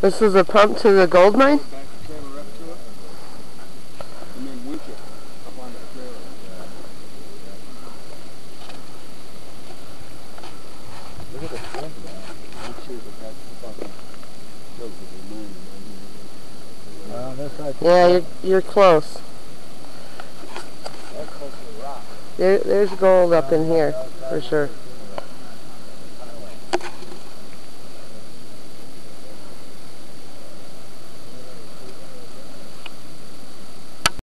This is a pump to the gold mine? Yeah, you're, you're close. There, there's gold up in here, for sure.